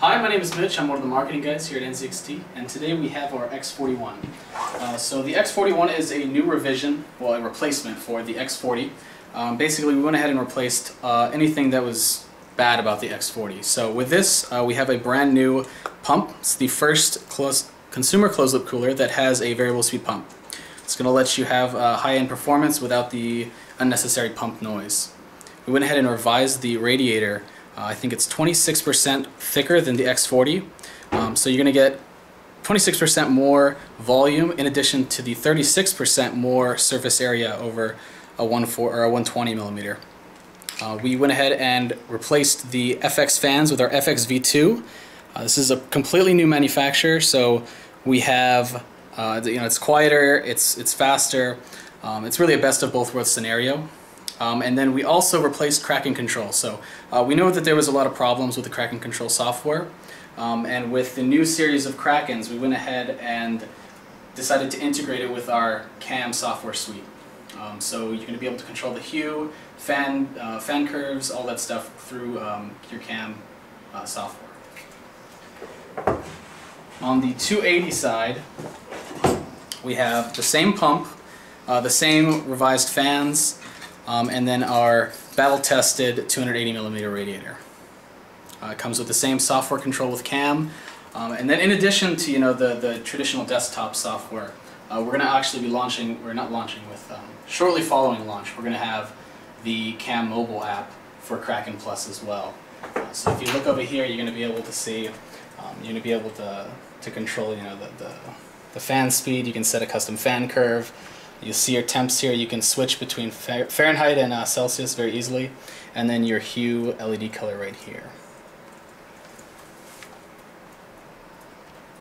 Hi, my name is Mitch. I'm one of the marketing guys here at NZXT, and today we have our X41. Uh, so the X41 is a new revision, well, a replacement for the X40. Um, basically, we went ahead and replaced uh, anything that was bad about the X40. So with this, uh, we have a brand new pump. It's the first close, consumer closed-loop cooler that has a variable speed pump. It's going to let you have uh, high-end performance without the unnecessary pump noise. We went ahead and revised the radiator. Uh, I think it's 26% thicker than the X40. Um, so you're going to get 26% more volume in addition to the 36% more surface area over a 14 or a 120 millimeter. Uh, we went ahead and replaced the FX fans with our FX V2. Uh, this is a completely new manufacturer, so we have uh, you know it's quieter, it's it's faster, um, it's really a best of both worlds scenario. Um, and then we also replaced Kraken Control. So uh, we know that there was a lot of problems with the Kraken Control software. Um, and with the new series of Krakens, we went ahead and decided to integrate it with our CAM software suite. Um, so you're going to be able to control the hue, fan, uh, fan curves, all that stuff through um, your CAM uh, software. On the 280 side, we have the same pump, uh, the same revised fans, um, and then our battle-tested 280 millimeter radiator. Uh, it comes with the same software control with CAM, um, and then in addition to you know the the traditional desktop software, uh, we're going to actually be launching. We're not launching with um, shortly following launch. We're going to have the CAM mobile app for Kraken Plus as well. Uh, so if you look over here, you're going to be able to see. Um, you're going to be able to to control you know the, the the fan speed. You can set a custom fan curve. You see your temps here. You can switch between Fahrenheit and uh, Celsius very easily. And then your hue LED color right here.